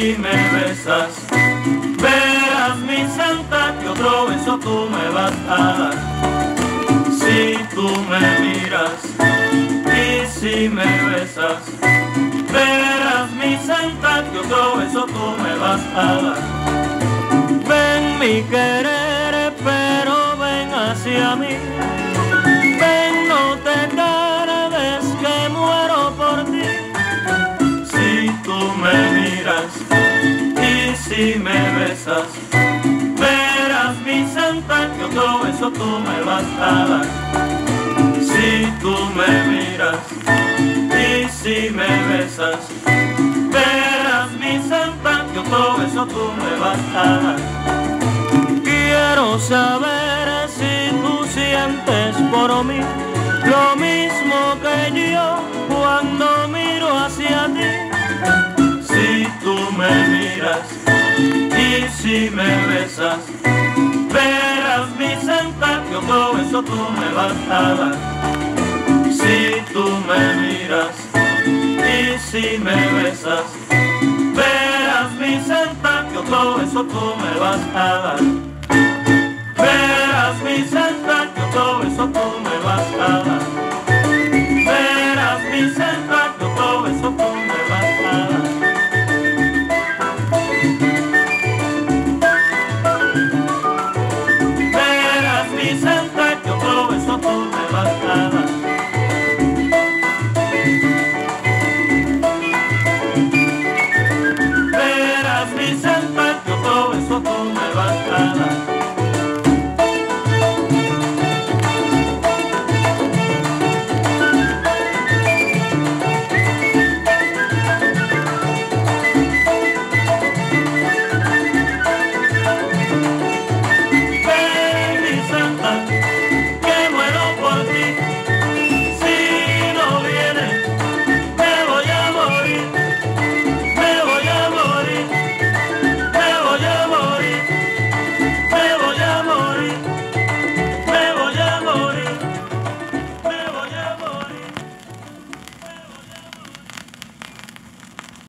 besas, verás mi santa que otro beso tú me vas a dar. Si tú me miras y si me besas, verás mi santa que otro beso tú me vas a dar. Ven mi querer, pero ven hacia mí. Si me besas, verás mi santa que otro beso tú me dar. Si tú me miras y si me besas, verás mi santa que otro beso tú me dar. Quiero saber si tú sientes por mí lo mismo que yo cuando miro hacia ti. Si me besas, verás mi santa que otro beso tú me vas a dar. Si tú me miras y si me besas, verás mi santa que otro beso tú me vas a dar. me say